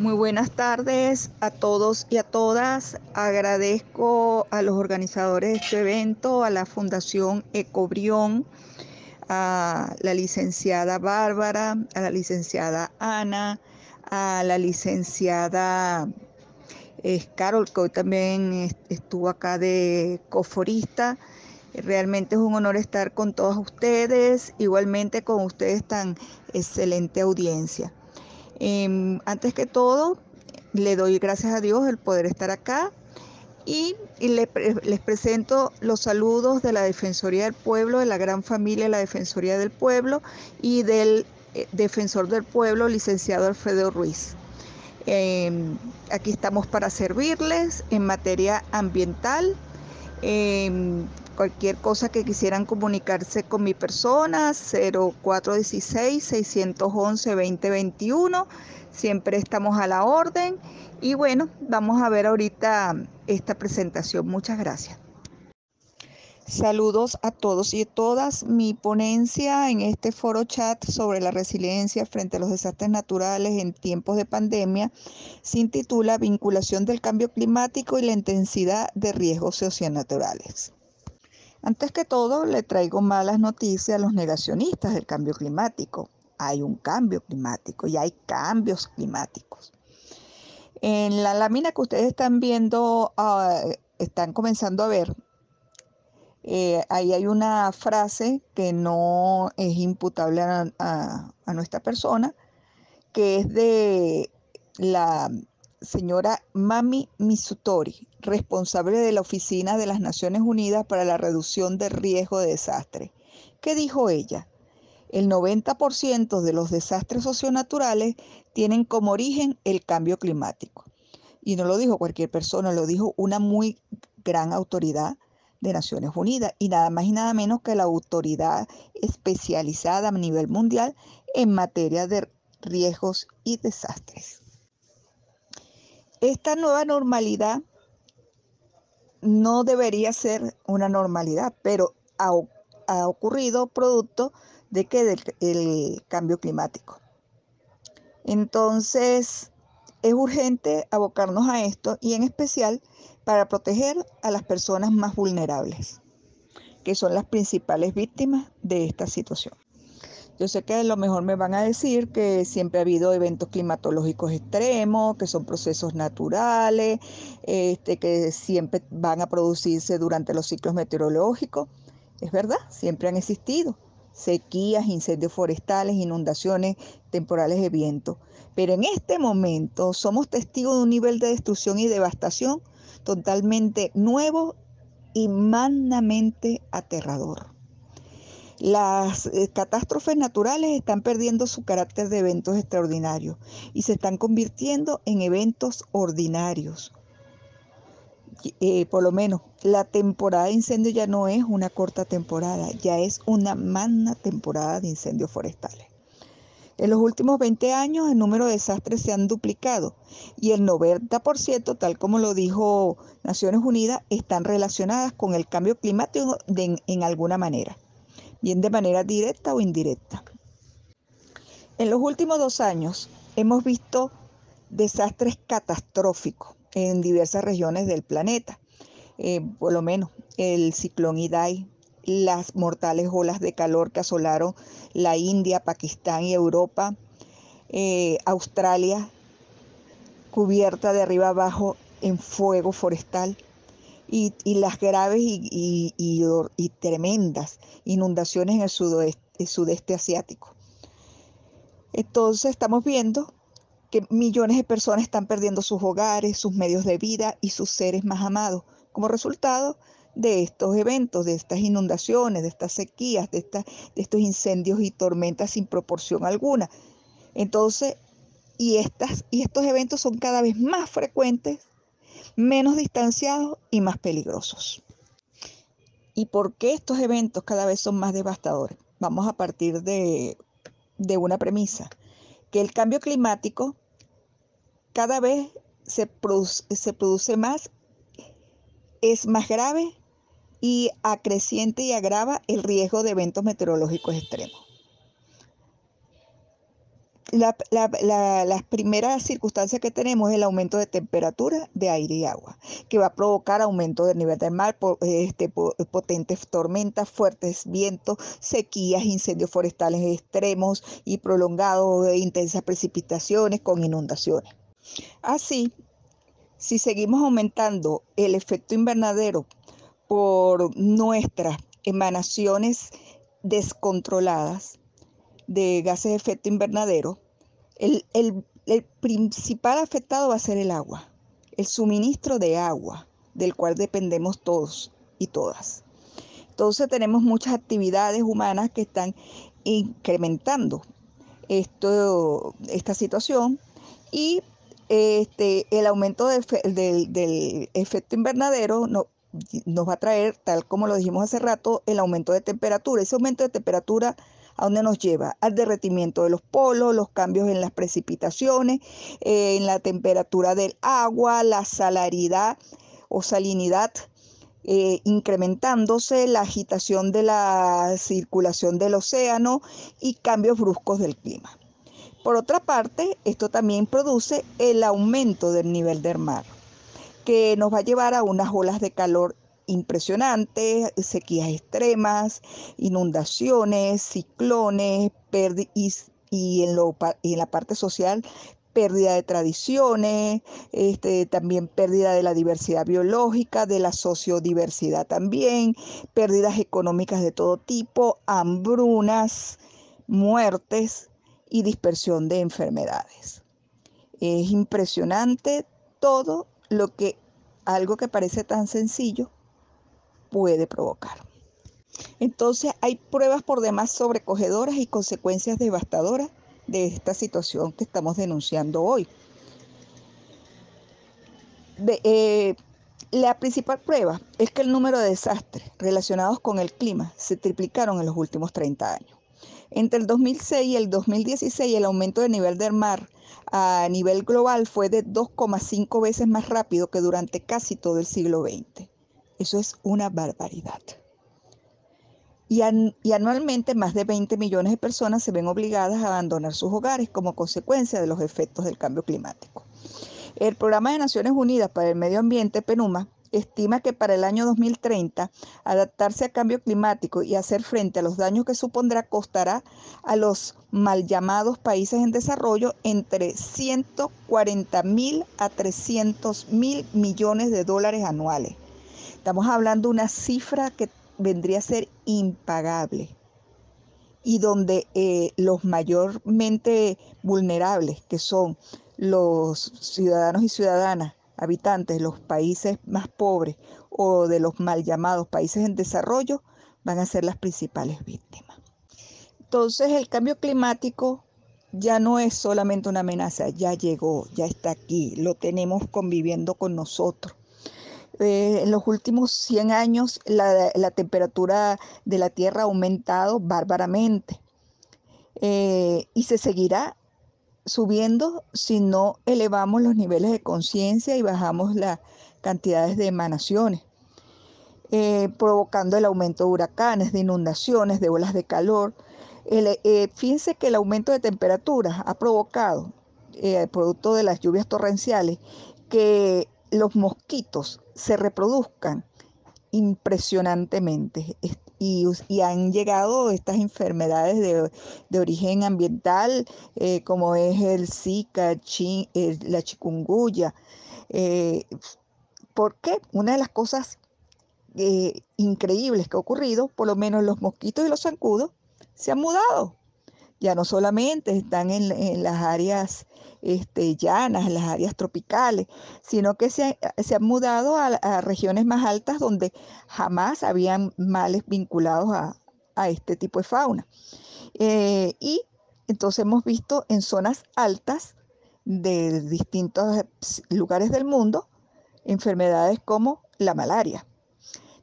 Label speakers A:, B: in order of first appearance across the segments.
A: Muy buenas tardes a todos y a todas. Agradezco a los organizadores de este evento, a la Fundación Ecobrión, a la licenciada Bárbara, a la licenciada Ana, a la licenciada Carol, que hoy también estuvo acá de coforista. Realmente es un honor estar con todos ustedes, igualmente con ustedes tan excelente audiencia. Em, antes que todo, le doy gracias a Dios el poder estar acá y, les presento los saludos de la Defensoría del Pueblo, de la gran familia de la Defensoría del Pueblo y del eh, Defensor del Pueblo, licenciado Alfredo Ruiz. Em, aquí estamos para servirles en materia ambiental. Em, cualquier cosa que quisieran comunicarse con mi persona, 0416-611-2021. Siempre estamos a la orden. Y bueno, vamos a ver ahorita esta presentación. Muchas gracias. Saludos a todos y a todas. Mi ponencia en este foro chat sobre la resiliencia frente a los desastres naturales en tiempos de pandemia se intitula Vinculación del cambio climático y la intensidad de riesgos socionaturales. Antes que todo, le traigo malas noticias a los negacionistas del cambio climático. Hay un cambio climático y hay cambios climáticos. En la lámina que ustedes están viendo, ah, están comenzando a ver, eh, ahí hay una frase que no es imputable a nuestra persona, que es de la señora Mami Misutori, responsable de la Oficina de las Naciones Unidas para la Reducción del Riesgo de Desastre. ¿Qué dijo ella? El 90% de los desastres socionaturales tienen como origen el cambio climático. Y no lo dijo cualquier persona, lo dijo una muy gran autoridad de Naciones Unidas y nada más y nada menos que la autoridad especializada a nivel mundial en materia de riesgos y desastres. Esta nueva normalidad no debería ser una normalidad, pero ha, ocurrido producto de que del cambio climático. Entonces, es urgente abocarnos a esto y en especial para proteger a las personas más vulnerables, que son las principales víctimas de esta situación. Yo sé que a lo mejor me van a decir que siempre ha habido eventos climatológicos extremos, que son procesos naturales, este, que siempre van a producirse durante los ciclos meteorológicos. Es verdad, siempre han existido sequías, incendios forestales, inundaciones temporales de viento. Pero en este momento somos testigos de un nivel de destrucción y devastación totalmente nuevo y manamente aterrador. Las eh, catástrofes naturales están perdiendo su carácter de eventos extraordinarios y se están convirtiendo en eventos ordinarios. Eh, por lo menos la temporada de incendios ya no es una corta temporada, ya es una magna temporada de incendios forestales. En los últimos 20 años el número de desastres se han duplicado y el 90%, tal como lo dijo Naciones Unidas, están relacionadas con el cambio climático en alguna manera bien de manera directa o indirecta. En los últimos dos años hemos visto desastres catastróficos en diversas regiones del planeta. Eh, por lo menos el ciclón Idai, las mortales olas de calor que asolaron la India, Pakistán y Europa, eh, Australia, cubierta de arriba abajo en fuego forestal, y, las graves y, tremendas inundaciones en el sudeste, asiático. Entonces estamos viendo que millones de personas están perdiendo sus hogares, sus medios de vida y sus seres más amados como resultado de estos eventos, de estas inundaciones, de estas sequías, de, de estos incendios y tormentas sin proporción alguna. Entonces, y, estas, y estos eventos son cada vez más frecuentes menos distanciados y más peligrosos. ¿Y por qué estos eventos cada vez son más devastadores? Vamos a partir de, una premisa, que el cambio climático cada vez se produce, se produce más, es más grave y acreciente y agrava el riesgo de eventos meteorológicos extremos. La, las primeras circunstancias que tenemos es el aumento de temperatura de aire y agua, que va a provocar aumento del nivel del mar, este, potentes tormentas, fuertes vientos, sequías, incendios forestales extremos y prolongados, de intensas precipitaciones con inundaciones. Así, si seguimos aumentando el efecto invernadero por nuestras emanaciones descontroladas, de gases de efecto invernadero, el, principal afectado va a ser el agua, el suministro de agua, del cual dependemos todos y todas. Entonces tenemos muchas actividades humanas que están incrementando esto, esta situación y este, el aumento del, del efecto invernadero no, nos va a traer, tal como lo dijimos hace rato, el aumento de temperatura. Ese aumento de temperatura ¿A dónde nos lleva? Al derretimiento de los polos, los cambios en las precipitaciones, eh, en la temperatura del agua, la salaridad o salinidad eh, incrementándose, la agitación de la circulación del océano y cambios bruscos del clima. Por otra parte, esto también produce el aumento del nivel del mar, que nos va a llevar a unas olas de calor impresionantes, sequías extremas, inundaciones, ciclones, y, y, en lo, en la parte social pérdida de tradiciones, este, también pérdida de la diversidad biológica, de la sociodiversidad también, pérdidas económicas de todo tipo, hambrunas, muertes y dispersión de enfermedades. Es impresionante todo lo que algo que parece tan sencillo puede provocar. Entonces hay pruebas por demás sobrecogedoras y consecuencias devastadoras de esta situación que estamos denunciando hoy. Eh, la principal prueba es que el número de desastres relacionados con el clima se triplicaron en los últimos 30 años. Entre el 2006 y el 2016 el aumento del nivel del mar a nivel global fue de 2,5 veces más rápido que durante casi todo el siglo XX. Eso es una barbaridad. Y, anualmente más de 20 millones de personas se ven obligadas a abandonar sus hogares como consecuencia de los efectos del cambio climático. El Programa de Naciones Unidas para el Medio Ambiente, PENUMA, estima que para el año 2030 adaptarse a cambio climático y hacer frente a los daños que supondrá costará a los mal llamados países en desarrollo entre 140 mil a 300 mil millones de dólares anuales Estamos hablando de una cifra que vendría a ser impagable y donde eh, los mayormente vulnerables, que son los ciudadanos y ciudadanas, habitantes de los países más pobres o de los mal llamados países en desarrollo, van a ser las principales víctimas. Entonces el cambio climático ya no es solamente una amenaza, ya llegó, ya está aquí, lo tenemos conviviendo con nosotros. Eh, en los últimos 100 años la, temperatura de la Tierra ha aumentado bárbaramente eh, y se seguirá subiendo si no elevamos los niveles de conciencia y bajamos las cantidades de emanaciones, eh, provocando el aumento de huracanes, de inundaciones, de olas de calor. fíjense que el aumento de temperatura ha provocado, producto de las lluvias torrenciales, que los mosquitos se reproduzcan impresionantemente y, han llegado estas enfermedades de, origen ambiental eh, como es el Zika, la chikungunya. Eh, porque una de las cosas eh, increíbles que ha ocurrido, por lo menos los mosquitos y los zancudos, se han mudado ya no solamente están en, las áreas este, llanas, las áreas tropicales, sino que se, han mudado a, regiones más altas donde jamás habían males vinculados a, este tipo de fauna. Eh, y entonces hemos visto en zonas altas de distintos lugares del mundo enfermedades como la malaria.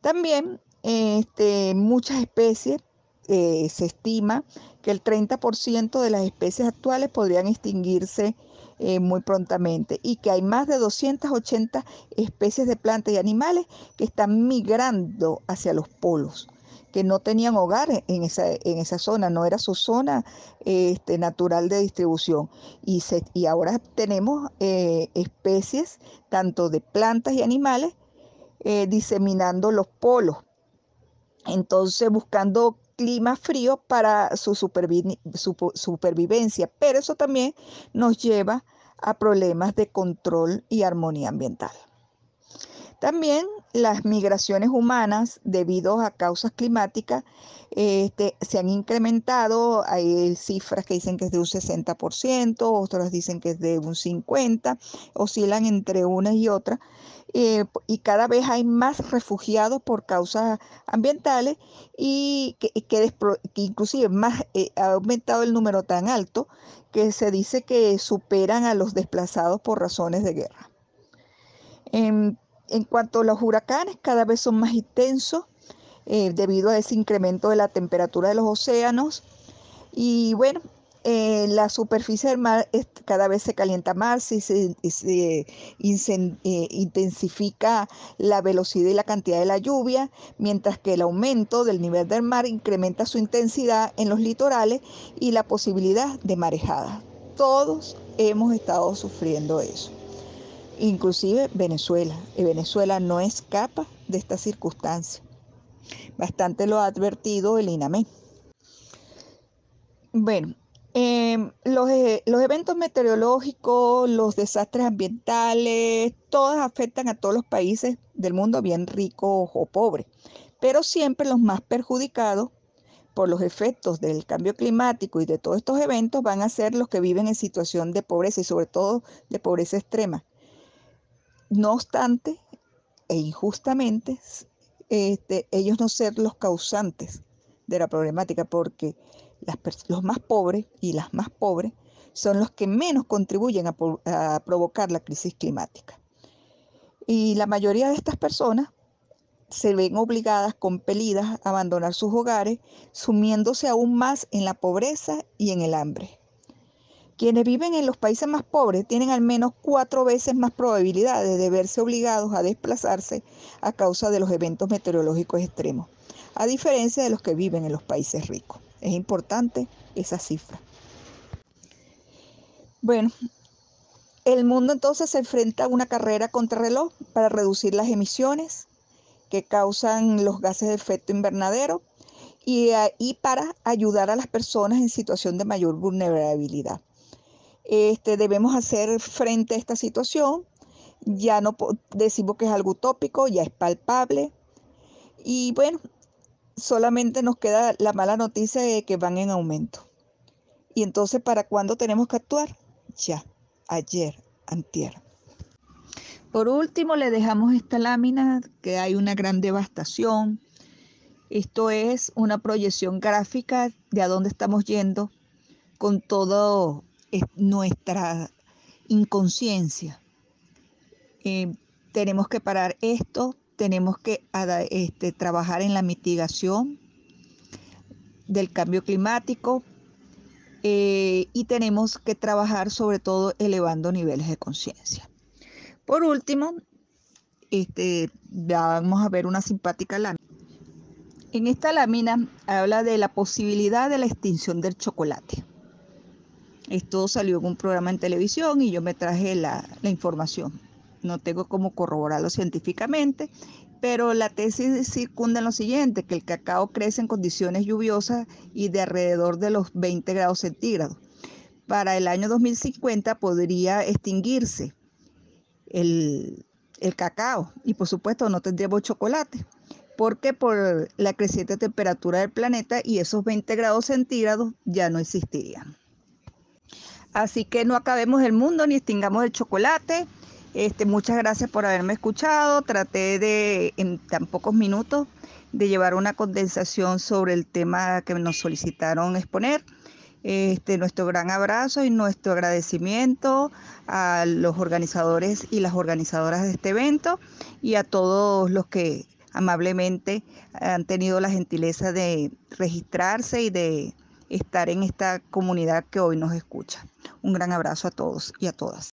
A: También este, muchas especies eh, se estima que el 30% de las especies actuales podrían extinguirse eh, muy prontamente y que hay más de 280 especies de plantas y animales que están migrando hacia los polos, que no tenían hogar en esa, en esa zona, no era su zona este, natural de distribución. Y, se, y ahora tenemos eh, especies, tanto de plantas y animales, diseminando los polos. Entonces, buscando clima frío para su, su supervivencia, pero eso también nos lleva a problemas de control y armonía ambiental. También las migraciones humanas debido a causas climáticas este, se han incrementado. Hay cifras que dicen que es de un 60%, otras dicen que es de un 50%, oscilan entre unas y otras. Eh, y cada vez hay más refugiados por causas ambientales y que, inclusive más eh, ha aumentado el número tan alto que se dice que superan a los desplazados por razones de guerra. En, cuanto a los huracanes, cada vez son más intensos eh, debido a ese incremento de la temperatura de los océanos. Y bueno, eh, la superficie del mar cada vez se calienta más y se, eh, intensifica la velocidad y la cantidad de la lluvia, mientras que el aumento del nivel del mar incrementa su intensidad en los litorales y la posibilidad de marejadas. Todos hemos estado sufriendo eso, inclusive Venezuela. Y Venezuela no escapa de esta circunstancia. Bastante lo ha advertido el INAME. Bueno, Em, los, e, los, eventos meteorológicos, los desastres ambientales, todos afectan a todos los países del mundo, bien ricos o pobres, pero siempre los más perjudicados por los efectos del cambio climático y de todos estos eventos van a ser los que viven en situación de pobreza y sobre todo de pobreza extrema. No obstante, e injustamente, este, ellos no ser los causantes de la problemática, porque los más pobres y las más pobres son los que menos contribuyen a, a provocar la crisis climática. Y la mayoría de estas personas se ven obligadas, compelidas a abandonar sus hogares, sumiéndose aún más en la pobreza y en el hambre. Quienes viven en los países más pobres tienen al menos cuatro veces más probabilidades de verse obligados a desplazarse a causa de los eventos meteorológicos extremos, a diferencia de los que viven en los países ricos. Es importante esa cifra. Bueno, el mundo entonces se enfrenta a una carrera contra reloj para reducir las emisiones que causan los gases de efecto invernadero y, y para ayudar a las personas en situación de mayor vulnerabilidad. Este, debemos hacer frente a esta situación. Ya no decimos que es algo utópico, ya es palpable. Y bueno, solamente nos queda la mala noticia de que van en aumento. Y entonces, ¿para cuándo tenemos que actuar? Ya, ayer, antier. Por último, le dejamos esta lámina que hay una gran devastación. Esto es una proyección gráfica de a dónde estamos yendo con toda nuestra inconsciencia. Eh, tenemos que parar esto, tenemos que este, trabajar en la mitigación del cambio climático eh, y tenemos que trabajar sobre todo elevando niveles de conciencia. Por último, este, vamos a ver una simpática lámina. En esta lámina habla de la posibilidad de la extinción del chocolate. Esto salió en un programa en televisión y yo me traje la información no tengo cómo corroborarlo científicamente, pero la tesis circunda en lo siguiente, que el cacao crece en condiciones lluviosas y de alrededor de los 20 grados centígrados. Para el año 2050 podría extinguirse el, el cacao y por supuesto no tendríamos chocolate porque por la creciente temperatura del planeta y esos 20 grados centígrados ya no existirían. Así que no acabemos el mundo ni extingamos el chocolate. Este, muchas gracias por haberme escuchado. Traté de, en tan pocos minutos, de llevar una condensación sobre el tema que nos solicitaron exponer. Este, nuestro gran abrazo y nuestro agradecimiento a los organizadores y las organizadoras de este evento y a todos los que amablemente han tenido la gentileza de registrarse y de estar en esta comunidad que hoy nos escucha. Un gran abrazo a todos y a todas.